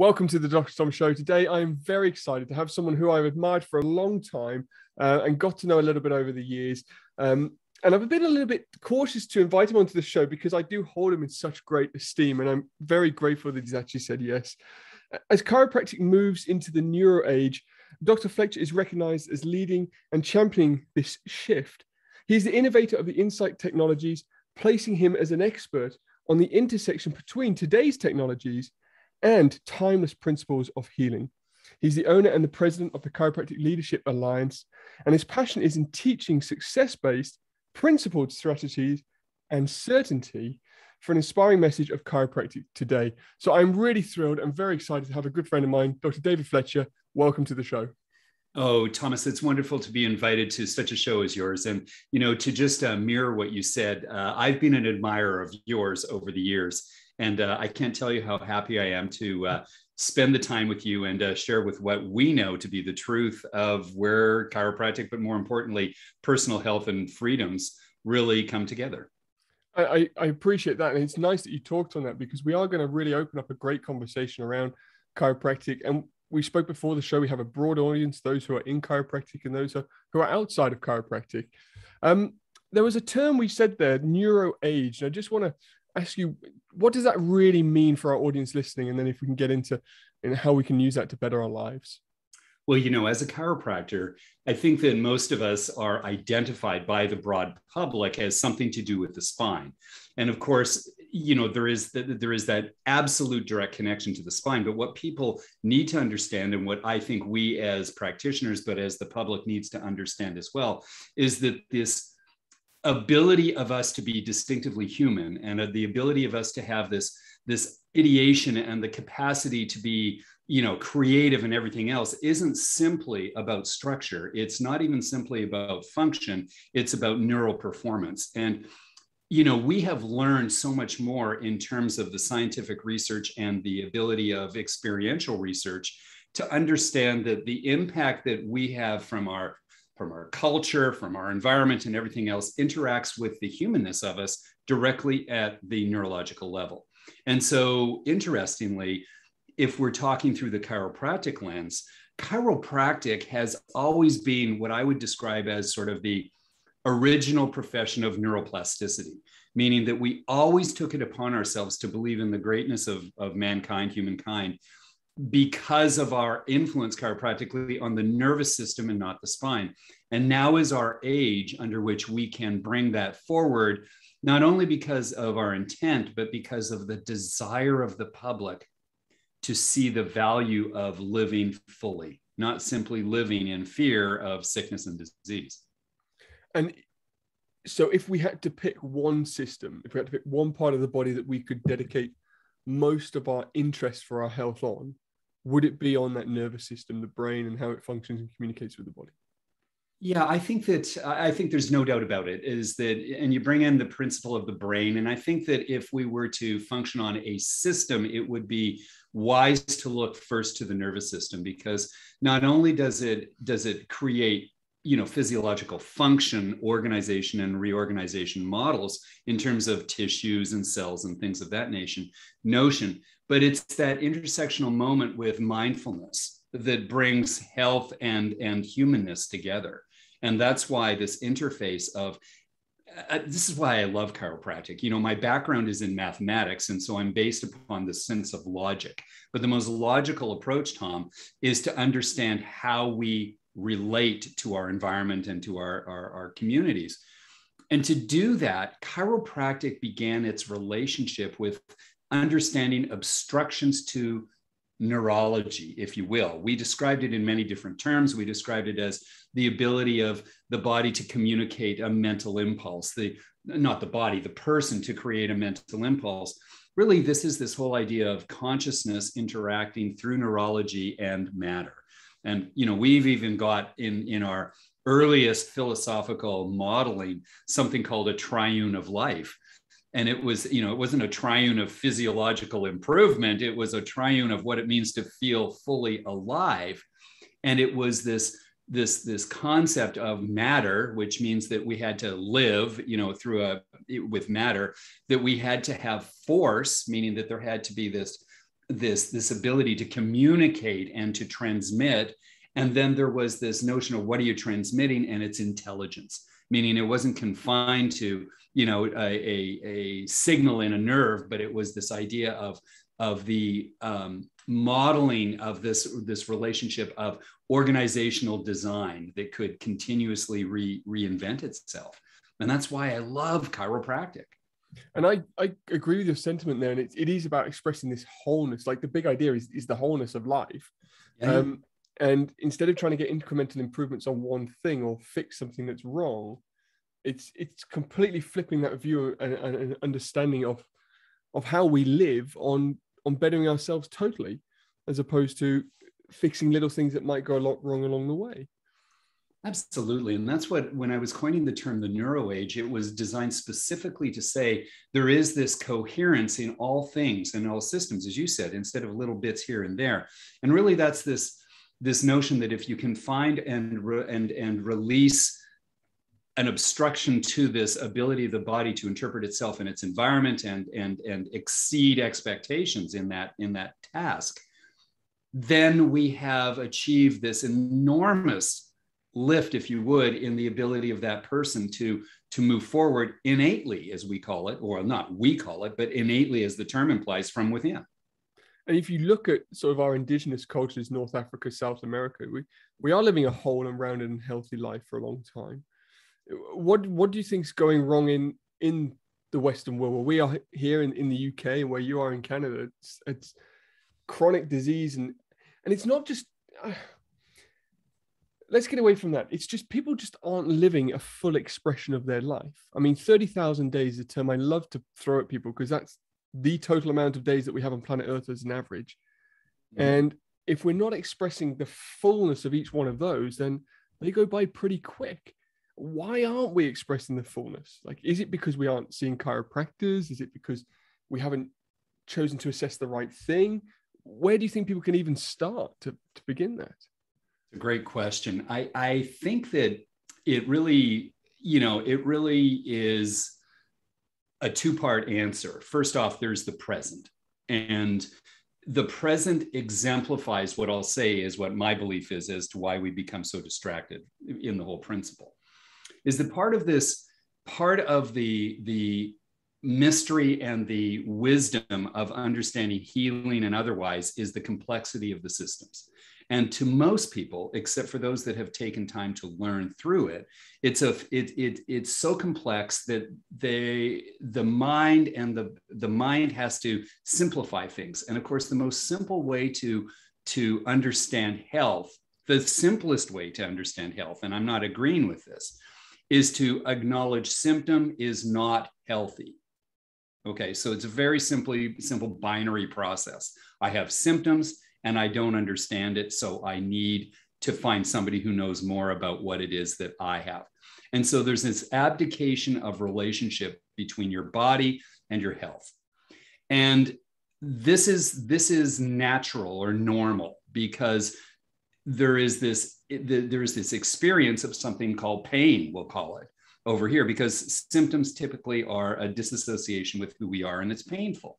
Welcome to the Dr. Tom Show. Today, I am very excited to have someone who I've admired for a long time uh, and got to know a little bit over the years. Um, and I've been a little bit cautious to invite him onto the show because I do hold him in such great esteem, and I'm very grateful that he's actually said yes. As chiropractic moves into the neuro age, Dr. Fletcher is recognized as leading and championing this shift. He's the innovator of the Insight technologies, placing him as an expert on the intersection between today's technologies and timeless principles of healing. He's the owner and the president of the Chiropractic Leadership Alliance, and his passion is in teaching success based, principled strategies and certainty for an inspiring message of chiropractic today. So I'm really thrilled and very excited to have a good friend of mine, Dr. David Fletcher. Welcome to the show. Oh, Thomas, it's wonderful to be invited to such a show as yours. And, you know, to just uh, mirror what you said, uh, I've been an admirer of yours over the years. And uh, I can't tell you how happy I am to uh, spend the time with you and uh, share with what we know to be the truth of where chiropractic, but more importantly, personal health and freedoms really come together. I, I appreciate that. And it's nice that you talked on that because we are going to really open up a great conversation around chiropractic. And we spoke before the show, we have a broad audience, those who are in chiropractic and those who are outside of chiropractic. Um, there was a term we said there, neuro age. And I just want to ask you, what does that really mean for our audience listening? And then if we can get into in how we can use that to better our lives. Well, you know, as a chiropractor, I think that most of us are identified by the broad public as something to do with the spine. And of course, you know, there is that there is that absolute direct connection to the spine. But what people need to understand, and what I think we as practitioners, but as the public needs to understand as well, is that this ability of us to be distinctively human and the ability of us to have this this ideation and the capacity to be you know creative and everything else isn't simply about structure. It's not even simply about function. It's about neural performance. And you know we have learned so much more in terms of the scientific research and the ability of experiential research to understand that the impact that we have from our from our culture, from our environment, and everything else interacts with the humanness of us directly at the neurological level. And so, interestingly, if we're talking through the chiropractic lens, chiropractic has always been what I would describe as sort of the original profession of neuroplasticity, meaning that we always took it upon ourselves to believe in the greatness of, of mankind, humankind, because of our influence chiropractically on the nervous system and not the spine. And now is our age under which we can bring that forward, not only because of our intent, but because of the desire of the public to see the value of living fully, not simply living in fear of sickness and disease. And so, if we had to pick one system, if we had to pick one part of the body that we could dedicate most of our interest for our health on, would it be on that nervous system, the brain, and how it functions and communicates with the body? Yeah, I think that I think there's no doubt about it. Is that and you bring in the principle of the brain, and I think that if we were to function on a system, it would be wise to look first to the nervous system because not only does it does it create you know physiological function organization and reorganization models in terms of tissues and cells and things of that nation notion but it's that intersectional moment with mindfulness that brings health and and humanness together and that's why this interface of uh, this is why I love chiropractic. You know, my background is in mathematics, and so I'm based upon the sense of logic. But the most logical approach, Tom, is to understand how we relate to our environment and to our, our, our communities. And to do that, chiropractic began its relationship with understanding obstructions to neurology, if you will. We described it in many different terms. We described it as the ability of the body to communicate a mental impulse, the not the body, the person to create a mental impulse. Really, this is this whole idea of consciousness interacting through neurology and matter. And you know, we've even got in in our earliest philosophical modeling something called a triune of life. And it was, you know, it wasn't a triune of physiological improvement. It was a triune of what it means to feel fully alive. And it was this this this concept of matter which means that we had to live you know through a with matter that we had to have force meaning that there had to be this this this ability to communicate and to transmit. And then there was this notion of what are you transmitting? And it's intelligence meaning it wasn't confined to you know a, a, a signal in a nerve but it was this idea of of the um, modeling of this this relationship of organizational design that could continuously re, reinvent itself. And that's why i love chiropractic and I, I agree with your sentiment there and it, it is about expressing this wholeness like the big idea is, is the wholeness of life yeah. um, and instead of trying to get incremental improvements on one thing or fix something that's wrong it's it's completely flipping that view and, and understanding of of how we live on on bettering ourselves totally as opposed to fixing little things that might go a lot wrong along the way Absolutely. And that's what, when I was coining the term the neuro age, it was designed specifically to say there is this coherence in all things and all systems, as you said, instead of little bits here and there. And really, that's this, this notion that if you can find and, re, and, and release an obstruction to this ability of the body to interpret itself in its environment and, and, and exceed expectations in that, in that task, then we have achieved this enormous lift, if you would, in the ability of that person to, to move forward innately, as we call it, or not we call it, but innately, as the term implies, from within. And if you look at sort of our indigenous cultures, North Africa, South America, we, we are living a whole and rounded and healthy life for a long time. What what do you think is going wrong in in the Western world? Where we are here in, in the UK and where you are in Canada, it's, it's chronic disease and and it's not just uh, let's get away from that. It's just people just aren't living a full expression of their life. I mean, 30,000 days is a term I love to throw at people because that's the total amount of days that we have on planet Earth as an average. And if we're not expressing the fullness of each one of those, then they go by pretty quick. Why aren't we expressing the fullness? Like, is it because we aren't seeing chiropractors? Is it because we haven't chosen to assess the right thing? Where do you think people can even start to, to begin that? Great question. I, I think that it really, you know, it really is a two part answer. First off, there's the present. And the present exemplifies what I'll say is what my belief is as to why we become so distracted in the whole principle. Is that part of this, part of the, the mystery and the wisdom of understanding healing and otherwise is the complexity of the systems. And to most people, except for those that have taken time to learn through it, it's a it, it it's so complex that they the mind and the the mind has to simplify things. And of course, the most simple way to to understand health, the simplest way to understand health, and I'm not agreeing with this, is to acknowledge symptom is not healthy. Okay, so it's a very simply simple binary process. I have symptoms and I don't understand it. So I need to find somebody who knows more about what it is that I have. And so there's this abdication of relationship between your body and your health. And this is this is natural or normal because there is this there is this experience of something called pain we'll call it over here because symptoms typically are a disassociation with who we are and it's painful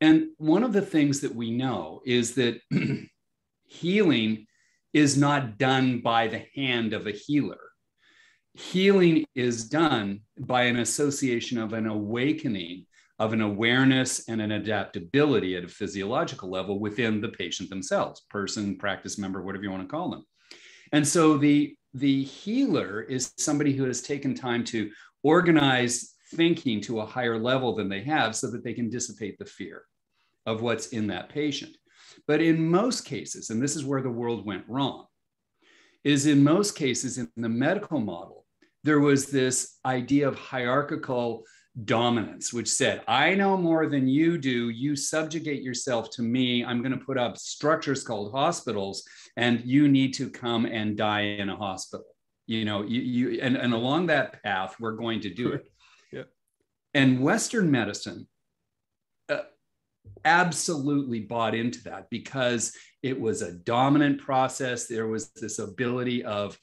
and one of the things that we know is that healing is not done by the hand of a healer. Healing is done by an association of an awakening of an awareness and an adaptability at a physiological level within the patient themselves, person, practice member, whatever you want to call them. And so the, the healer is somebody who has taken time to organize thinking to a higher level than they have so that they can dissipate the fear of what's in that patient. But in most cases, and this is where the world went wrong, is in most cases in the medical model, there was this idea of hierarchical dominance, which said, I know more than you do. You subjugate yourself to me. I'm going to put up structures called hospitals, and you need to come and die in a hospital. You know, you, you and, and along that path, we're going to do it. yeah. And Western medicine absolutely bought into that because it was a dominant process. There was this ability of,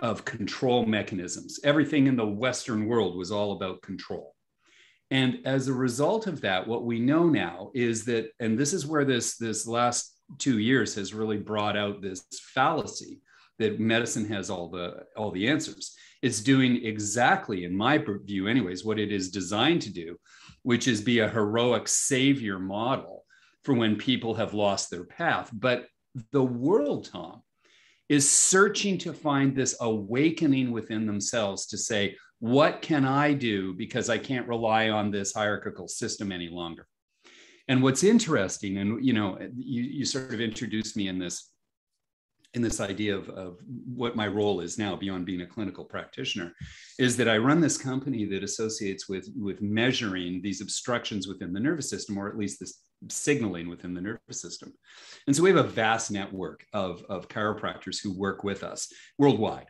of control mechanisms. Everything in the Western world was all about control. And as a result of that, what we know now is that, and this is where this, this last two years has really brought out this fallacy that medicine has all the all the answers. It's doing exactly, in my view, anyways, what it is designed to do, which is be a heroic savior model for when people have lost their path. But the world, Tom, is searching to find this awakening within themselves to say, what can I do because I can't rely on this hierarchical system any longer? And what's interesting, and you know, you, you sort of introduced me in this in this idea of, of what my role is now beyond being a clinical practitioner is that i run this company that associates with with measuring these obstructions within the nervous system or at least this signaling within the nervous system. And so we have a vast network of, of chiropractors who work with us worldwide.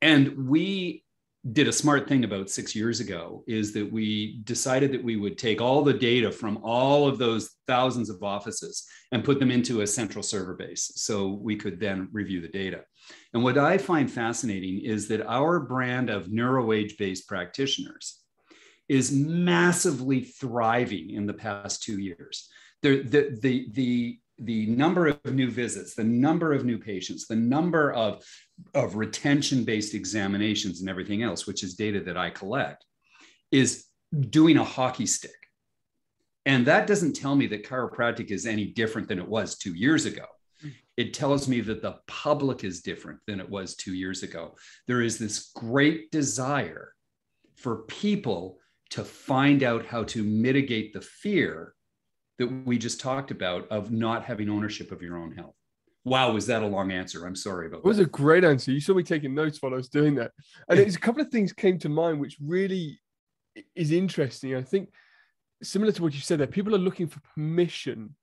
And we did a smart thing about six years ago is that we decided that we would take all the data from all of those thousands of offices and put them into a central server base so we could then review the data. And what I find fascinating is that our brand of neuroage based practitioners is massively thriving in the past two years. The, the, the, the the number of new visits, the number of new patients, the number of, of retention based examinations and everything else, which is data that I collect, is doing a hockey stick. And that doesn't tell me that chiropractic is any different than it was two years ago. Mm. It tells me that the public is different than it was two years ago. There is this great desire for people to find out how to mitigate the fear that we just talked about of not having ownership of your own health. Wow, was that a long answer? I'm sorry about that. It was a great answer. You saw me taking notes while I was doing that. And there's a couple of things came to mind which really is interesting. I think similar to what you said there, people are looking for permission.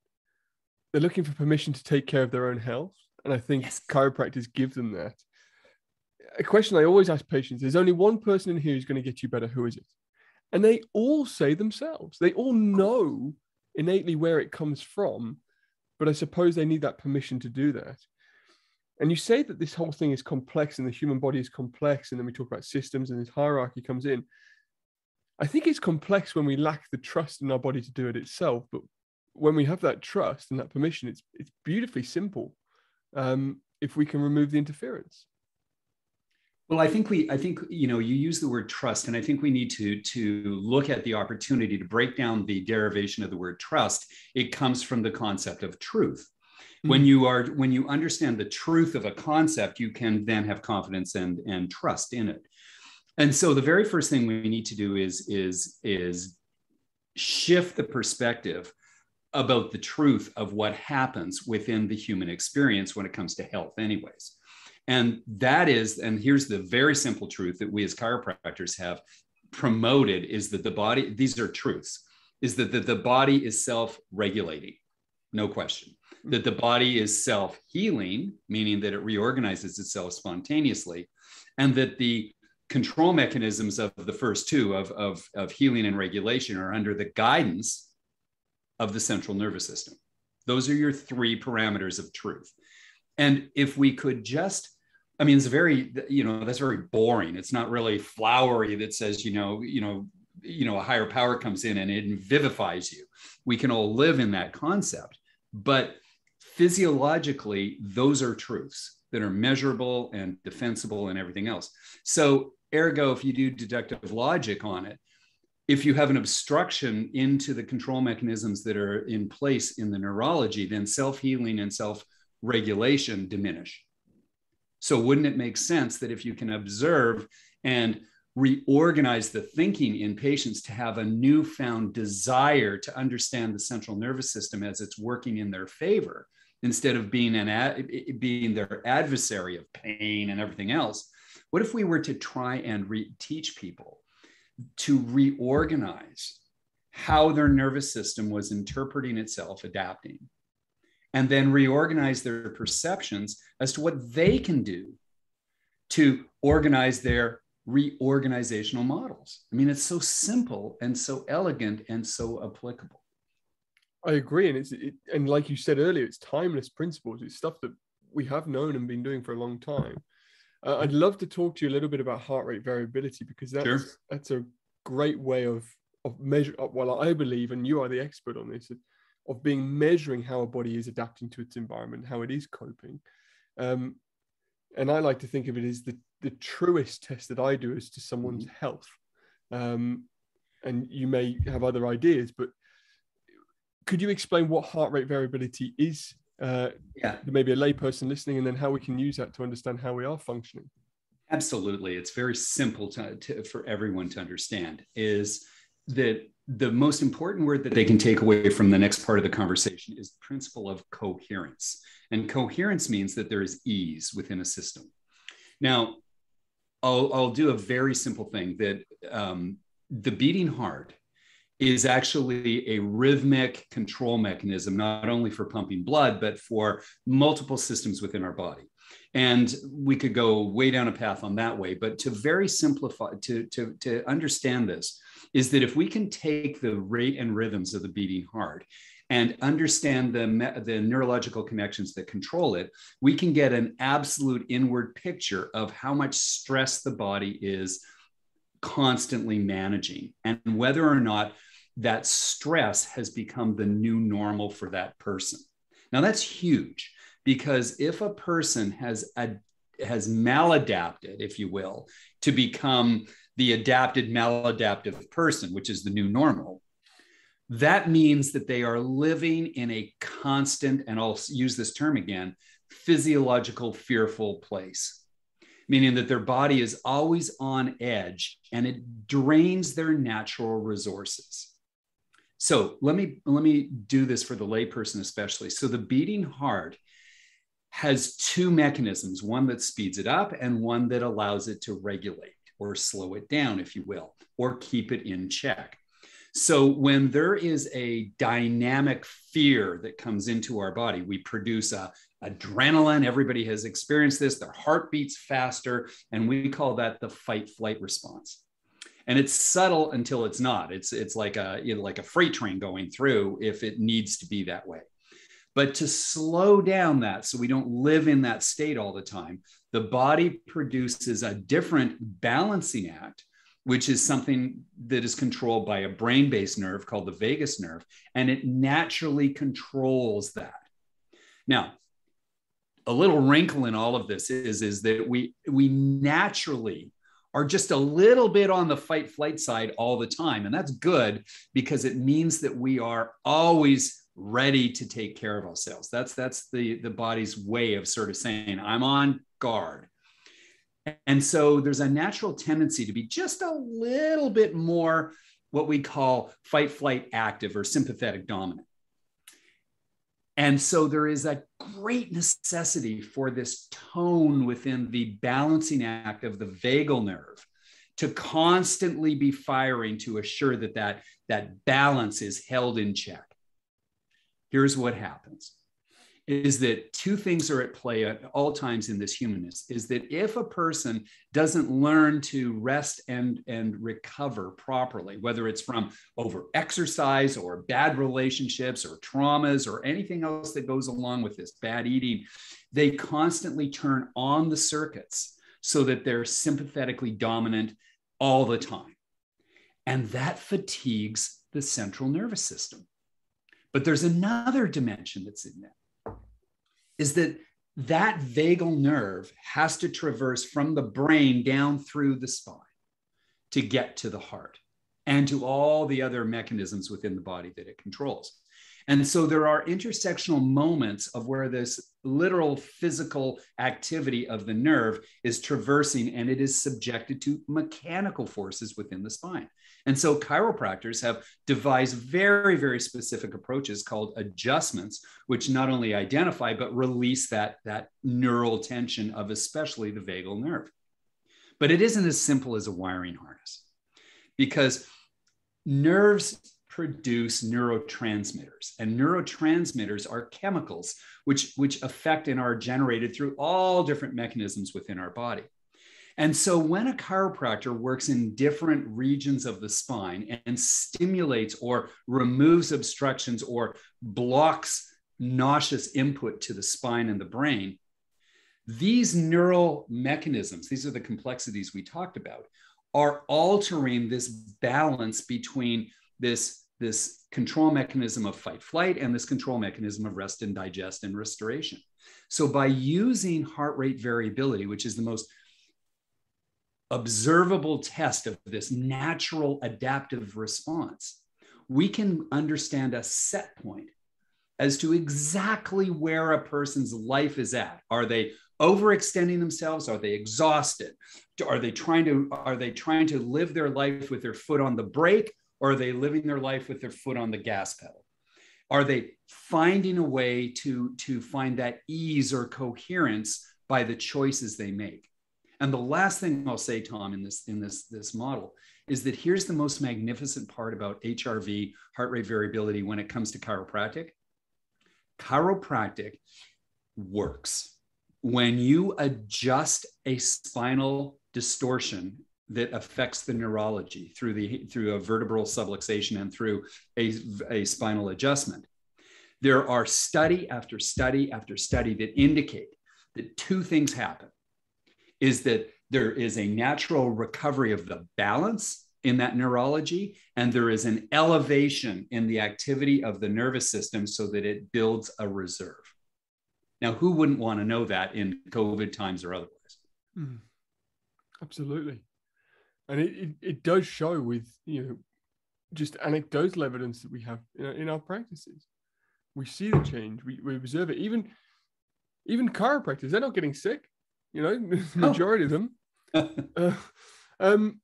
They're looking for permission to take care of their own health. And I think yes. chiropractors give them that. A question I always ask patients there's only one person in here who's going to get you better. Who is it? And they all say themselves, they all know innately where it comes from, but I suppose they need that permission to do that. And you say that this whole thing is complex and the human body is complex, and then we talk about systems and this hierarchy comes in. I think it's complex when we lack the trust in our body to do it itself, but when we have that trust and that permission, it's it's beautifully simple. Um, if we can remove the interference. Well, I think we, I think you know, you use the word trust, and I think we need to to look at the opportunity to break down the derivation of the word trust. It comes from the concept of truth. Mm-hmm. When you are when you understand the truth of a concept, you can then have confidence and and trust in it. And so, the very first thing we need to do is is is shift the perspective about the truth of what happens within the human experience when it comes to health, anyways. And that is, and here's the very simple truth that we as chiropractors have promoted is that the body, these are truths, is that the, the body is self regulating, no question. That the body is self hmm. healing, meaning that it reorganizes itself spontaneously, and that the control mechanisms of the first two of, of, of healing and regulation are under the guidance of the central nervous system. Those are your three parameters of truth. And if we could just I mean, it's very, you know, that's very boring. It's not really flowery that says, you know, you know, you know, a higher power comes in and it vivifies you. We can all live in that concept, but physiologically, those are truths that are measurable and defensible and everything else. So, ergo, if you do deductive logic on it, if you have an obstruction into the control mechanisms that are in place in the neurology, then self healing and self regulation diminish so, wouldn't it make sense that if you can observe and reorganize the thinking in patients to have a newfound desire to understand the central nervous system as it's working in their favor instead of being an ad, being their adversary of pain and everything else? What if we were to try and re- teach people to reorganize how their nervous system was interpreting itself adapting and then reorganize their perceptions as to what they can do to organize their reorganizational models. I mean, it's so simple and so elegant and so applicable. I agree, and it's it, and like you said earlier, it's timeless principles. It's stuff that we have known and been doing for a long time. Uh, I'd love to talk to you a little bit about heart rate variability because that's sure. that's a great way of of measure. Well, I believe, and you are the expert on this, of being measuring how a body is adapting to its environment, how it is coping. Um, and I like to think of it as the the truest test that I do as to someone's mm-hmm. health. Um, and you may have other ideas, but could you explain what heart rate variability is? Uh, yeah, maybe a layperson listening, and then how we can use that to understand how we are functioning. Absolutely, it's very simple to, to, for everyone to understand. Is that the most important word that they can take away from the next part of the conversation is the principle of coherence. And coherence means that there is ease within a system. Now, I'll, I'll do a very simple thing that um, the beating heart is actually a rhythmic control mechanism, not only for pumping blood, but for multiple systems within our body. And we could go way down a path on that way. But to very simplify, to, to, to understand this, is that if we can take the rate and rhythms of the beating heart and understand the, the neurological connections that control it, we can get an absolute inward picture of how much stress the body is constantly managing and whether or not that stress has become the new normal for that person. Now that's huge because if a person has has maladapted, if you will, to become the adapted maladaptive person, which is the new normal, that means that they are living in a constant, and I'll use this term again, physiological fearful place, meaning that their body is always on edge and it drains their natural resources. So let me let me do this for the layperson especially. So the beating heart has two mechanisms, one that speeds it up and one that allows it to regulate or slow it down, if you will, or keep it in check. So when there is a dynamic fear that comes into our body, we produce a adrenaline. Everybody has experienced this. Their heart beats faster, and we call that the fight flight response. And it's subtle until it's not. It's it's like a you know, like a freight train going through if it needs to be that way. But to slow down that so we don't live in that state all the time, the body produces a different balancing act which is something that is controlled by a brain based nerve called the vagus nerve, and it naturally controls that. Now, a little wrinkle in all of this is, is that we, we naturally are just a little bit on the fight flight side all the time. And that's good because it means that we are always ready to take care of ourselves. That's, that's the, the body's way of sort of saying, I'm on guard. And so there's a natural tendency to be just a little bit more what we call fight, flight, active or sympathetic dominant. And so there is a great necessity for this tone within the balancing act of the vagal nerve to constantly be firing to assure that that, that balance is held in check. Here's what happens is that two things are at play at all times in this humanness is that if a person doesn't learn to rest and and recover properly whether it's from over exercise or bad relationships or traumas or anything else that goes along with this bad eating they constantly turn on the circuits so that they're sympathetically dominant all the time. And that fatigues the central nervous system but there's another dimension that's in there is that that vagal nerve has to traverse from the brain down through the spine to get to the heart and to all the other mechanisms within the body that it controls. And so there are intersectional moments of where this literal physical activity of the nerve is traversing and it is subjected to mechanical forces within the spine. And so chiropractors have devised very, very specific approaches called adjustments, which not only identify but release that, that neural tension of especially the vagal nerve. But it isn't as simple as a wiring harness because nerves produce neurotransmitters. And neurotransmitters are chemicals which which affect and are generated through all different mechanisms within our body. And so when a chiropractor works in different regions of the spine and stimulates or removes obstructions or blocks nauseous input to the spine and the brain these neural mechanisms these are the complexities we talked about are altering this balance between this, this control mechanism of fight flight and this control mechanism of rest and digest and restoration. So by using heart rate variability, which is the most observable test of this natural adaptive response, we can understand a set point as to exactly where a person's life is at. Are they overextending themselves? Are they exhausted? Are they trying to are they trying to live their life with their foot on the brake or are they living their life with their foot on the gas pedal? Are they finding a way to, to find that ease or coherence by the choices they make? And the last thing I'll say, Tom, in this, in this, this model is that here's the most magnificent part about HRV, heart rate variability, when it comes to chiropractic. Chiropractic works when you adjust a spinal distortion that affects the neurology through the through a vertebral subluxation and through a, a spinal adjustment there are study after study after study that indicate that two things happen is that there is a natural recovery of the balance in that neurology and there is an elevation in the activity of the nervous system so that it builds a reserve now, who wouldn't want to know that in COVID times or otherwise? Mm, absolutely. And it, it, it, does show with, you know, just anecdotal evidence that we have in, in our practices. We see the change, we, we observe it. Even even chiropractors, they're not getting sick, you know, the majority oh. of them. uh, um,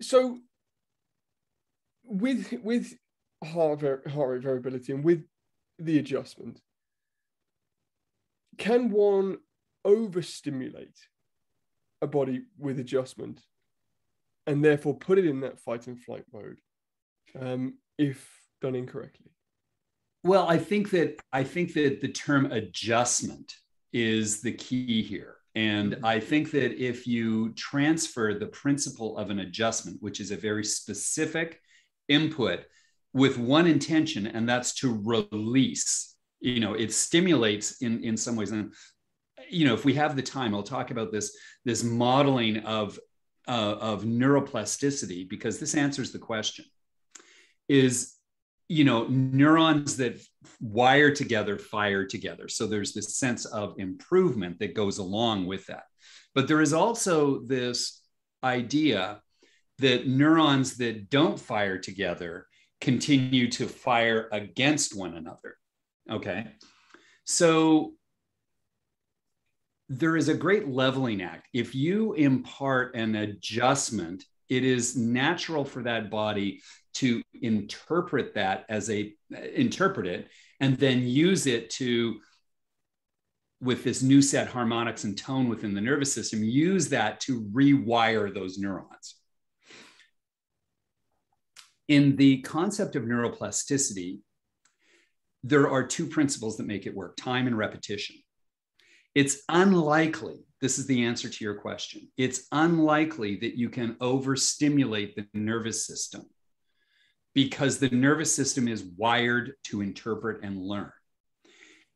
so with with heart, heart rate variability and with the adjustment, can one overstimulate a body with adjustment and therefore put it in that fight and flight mode um, if done incorrectly? Well, I think that I think that the term adjustment is the key here. And mm-hmm. I think that if you transfer the principle of an adjustment, which is a very specific input with one intention, and that's to release you know it stimulates in in some ways and you know if we have the time i'll talk about this this modeling of uh, of neuroplasticity because this answers the question is you know neurons that wire together fire together. So there's this sense of improvement that goes along with that. But there is also this idea that neurons that don't fire together continue to fire against one another. Okay. So there is a great leveling act. If you impart an adjustment, it is natural for that body to interpret that as a interpret it and then use it to with this new set harmonics and tone within the nervous system use that to rewire those neurons in the concept of neuroplasticity there are two principles that make it work time and repetition. It's unlikely, this is the answer to your question, it's unlikely that you can overstimulate the nervous system because the nervous system is wired to interpret and learn.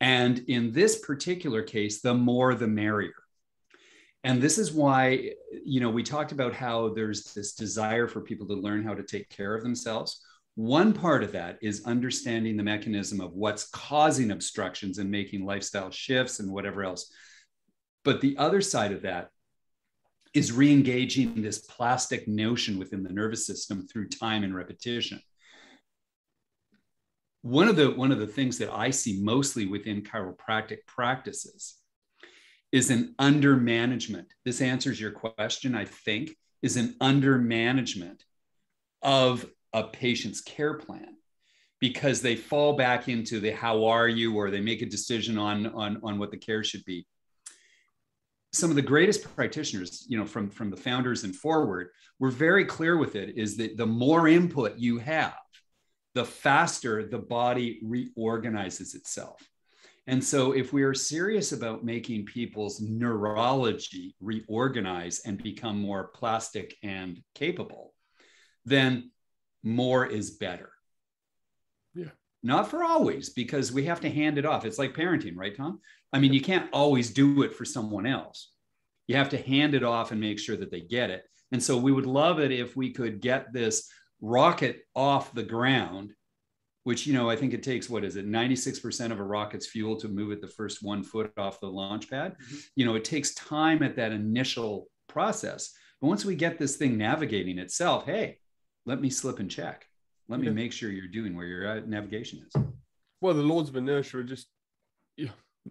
And in this particular case, the more the merrier. And this is why, you know, we talked about how there's this desire for people to learn how to take care of themselves. One part of that is understanding the mechanism of what's causing obstructions and making lifestyle shifts and whatever else. But the other side of that is re-engaging this plastic notion within the nervous system through time and repetition. One of the one of the things that I see mostly within chiropractic practices is an under management. This answers your question, I think, is an under management of a patient's care plan because they fall back into the how are you or they make a decision on on, on what the care should be. Some of the greatest practitioners you know from from the founders and forward were very clear with it is that the more input you have the faster the body reorganizes itself. And so if we are serious about making people's neurology reorganize and become more plastic and capable then more is better. Yeah. Not for always, because we have to hand it off. It's like parenting, right, Tom? I mean, you can't always do it for someone else. You have to hand it off and make sure that they get it. And so we would love it if we could get this rocket off the ground, which, you know, I think it takes, what is it, 96% of a rocket's fuel to move it the first one foot off the launch pad. Mm-hmm. You know, it takes time at that initial process. But once we get this thing navigating itself, hey, let me slip and check. Let me make sure you're doing where your navigation is. Well, the laws of inertia are just yeah,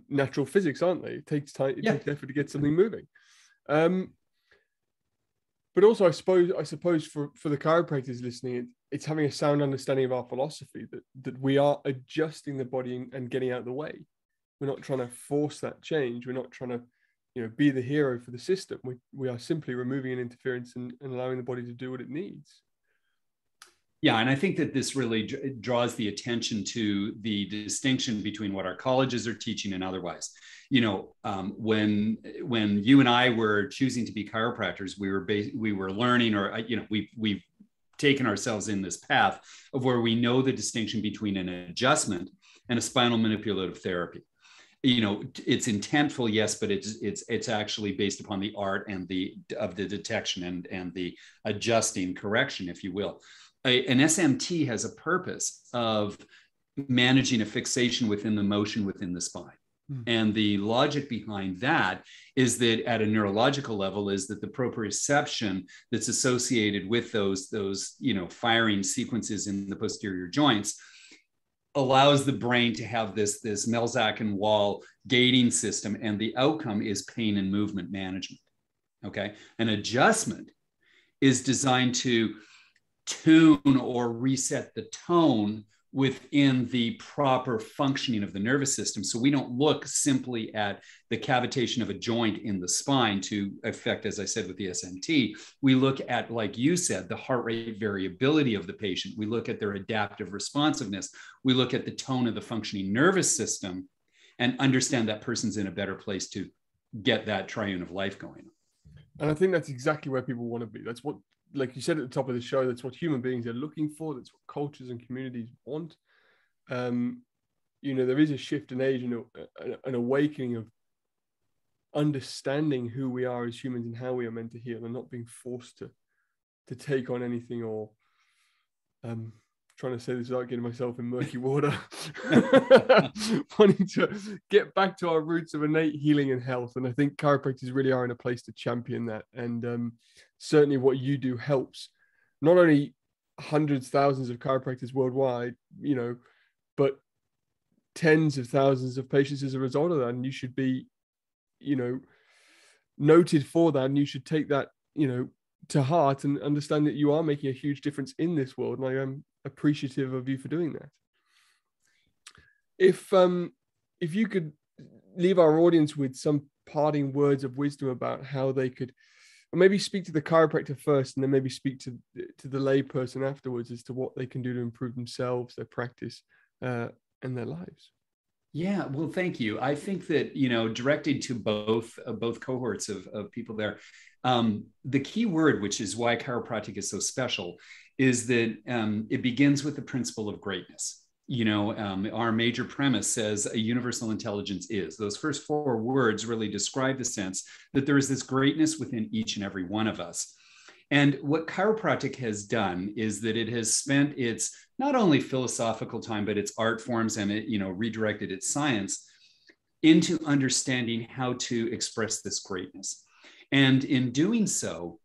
natural physics, aren't they? It takes time, it yeah. takes effort to get something moving. Um, but also, I suppose, I suppose for for the chiropractors listening, it, it's having a sound understanding of our philosophy that that we are adjusting the body and, and getting out of the way. We're not trying to force that change. We're not trying to, you know, be the hero for the system. We we are simply removing an interference and, and allowing the body to do what it needs. Yeah, and I think that this really draws the attention to the distinction between what our colleges are teaching and otherwise. You know, um, when when you and I were choosing to be chiropractors, we were we were learning, or uh, you know, we we've taken ourselves in this path of where we know the distinction between an adjustment and a spinal manipulative therapy you know it's intentful yes but it's it's it's actually based upon the art and the of the detection and and the adjusting correction if you will a, an SMT has a purpose of managing a fixation within the motion within the spine. Hmm. And the logic behind that is that at a neurological level is that the proprioception that's associated with those those you know firing sequences in the posterior joints allows the brain to have this this Melzack and Wall gating system and the outcome is pain and movement management okay an adjustment is designed to tune or reset the tone within the proper functioning of the nervous system. So we don't look simply at the cavitation of a joint in the spine to affect, as I said with the SMT. We look at, like you said, the heart rate variability of the patient. We look at their adaptive responsiveness. We look at the tone of the functioning nervous system and understand that person's in a better place to get that triune of life going. And I think that's exactly where people want to be. That's what like you said at the top of the show, that's what human beings are looking for. That's what cultures and communities want. Um, you know, there is a shift in age and a, an awakening of understanding who we are as humans and how we are meant to heal, and not being forced to to take on anything or um, trying to say this without getting myself in murky water, wanting to get back to our roots of innate healing and health. And I think chiropractors really are in a place to champion that. And um, certainly what you do helps not only hundreds, thousands of chiropractors worldwide, you know, but tens of thousands of patients as a result of that. And you should be, you know, noted for that. And you should take that, you know, to heart and understand that you are making a huge difference in this world. And I am appreciative of you for doing that. If um if you could leave our audience with some parting words of wisdom about how they could or maybe speak to the chiropractor first and then maybe speak to to the lay person afterwards as to what they can do to improve themselves their practice uh, and their lives yeah well thank you i think that you know directed to both uh, both cohorts of, of people there um, the key word which is why chiropractic is so special is that um, it begins with the principle of greatness. You know, um, our major premise says a universal intelligence is. Those first four words really describe the sense that there is this greatness within each and every one of us. And what chiropractic has done is that it has spent its not only philosophical time, but its art forms and it, you know, redirected its science into understanding how to express this greatness. And in doing so,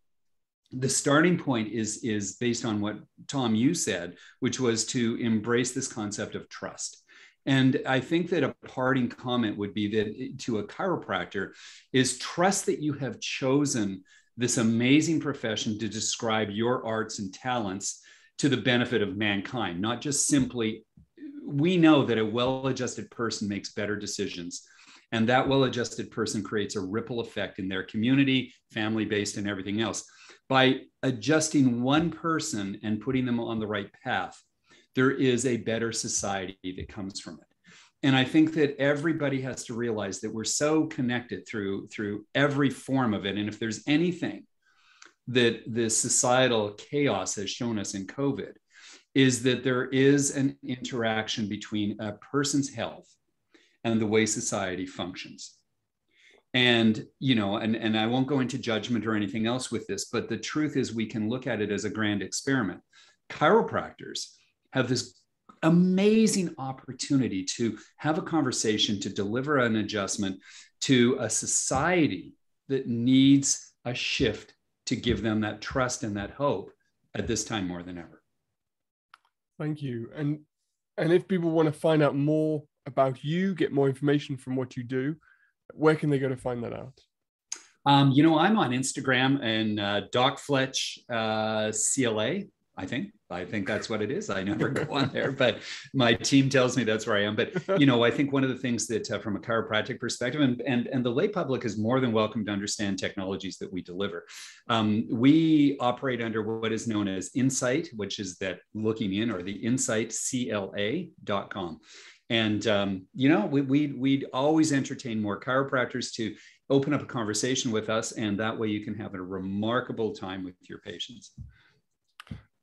the starting point is is based on what tom you said which was to embrace this concept of trust. And i think that a parting comment would be that to a chiropractor is trust that you have chosen this amazing profession to describe your arts and talents to the benefit of mankind not just simply we know that a well-adjusted person makes better decisions. And that well-adjusted person creates a ripple effect in their community family based and everything else by adjusting one person and putting them on the right path, there is a better society that comes from it. And I think that everybody has to realize that we're so connected through through every form of it. And if there's anything that this societal chaos has shown us in COVID, is that there is an interaction between a person's health and the way society functions. And you know and and i won't go into judgment or anything else with this but the truth is we can look at it as a grand experiment. Chiropractors have this amazing opportunity to have a conversation to deliver an adjustment to a society that needs a shift to give them that trust and that hope at this time more than ever. Thank you. And and if people want to find out more about you get more information from what you do where can they go to find that out? Um, you know, I'm on Instagram and uh, Doc Fletch uh, CLA. I think I think that's what it is. I never go on there, but my team tells me that's where I am. But you know, I think one of the things that, uh, from a chiropractic perspective, and, and and the lay public is more than welcome to understand technologies that we deliver. Um, we operate under what is known as Insight, which is that looking in, or the InsightCLA.com. And um, you know, we, we'd we'd always entertain more chiropractors to open up a conversation with us, and that way you can have a remarkable time with your patients.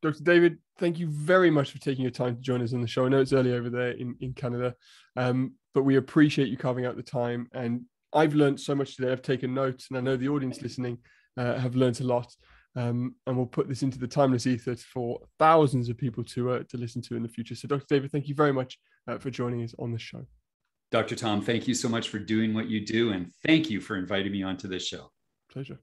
Dr. David, thank you very much for taking your time to join us on the show. I know it's early over there in, in Canada, um, but we appreciate you carving out the time. And I've learned so much today. I've taken notes, and I know the audience listening uh, have learned a lot. Um, and we'll put this into the timeless ether for thousands of people to uh, to listen to in the future. So, Dr. David, thank you very much uh, for joining us on the show. Dr. Tom, thank you so much for doing what you do, and thank you for inviting me onto this show. Pleasure.